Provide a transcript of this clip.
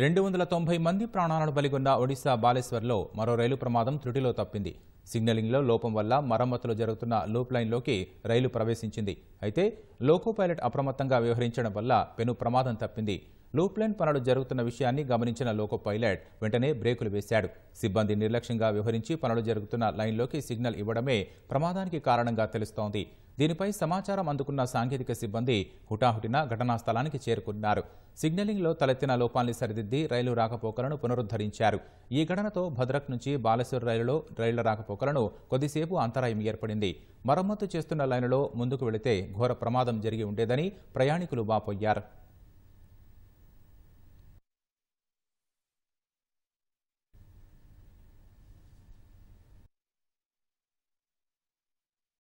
రెండు వందల తొంభై మంది ప్రాణాలను బలిగొన్న ఒడిశా బాలేశ్వర్లో మరో రైలు ప్రమాదం త్రుటిలో తప్పింది. సిగ్నలింగ్లో లోపం వల్ల మరమ్మతులు జరుగుతున్న లూప్ లైన్లోకి రైలు ప్రవేశించింది. అయితే లోకో పైలట్ అప్రమత్తంగా వ్యవహరించడం వల్ల పెను ప్రమాదం తప్పింది. లూప్ లైన్ పనులు జరుగుతున్న విషయాన్ని గమనించిన లోకో పైలట్ వెంటనే బ్రేకులు వేశాడు. సిబ్బంది నిర్లక్ష్యంగా వ్యవహరించి పనులు జరుగుతున్న లైన్లోకి సిగ్నల్ ఇవ్వడమే ప్రమాదానికి కారణంగా తెలుస్తోంది. దీనిపై సమాచారం అందుకున్న సాంకేతిక సిబ్బంది హుటాహుటిన ఘటనా స్థలానికి చేరుకున్నారు. సిగ్నలింగ్లో తలెత్తిన లోపాల్ని సరిదిద్ది రైలు రాకపోకలను పునరుద్ధరించారు. ఈ ఘటనతో భద్రక్ నుంచి బాలసూర్ రైలులో రైళ్ళ రాకపోకలను కొద్దిసేపు అంతరాయం ఏర్పడింది. మరమ్మతు చేస్తున్న లైనులో ముందుకు వెళితే ఘోర ప్రమాదం జరిగి ఉండేదని ప్రయాణికులు వాపోయారు.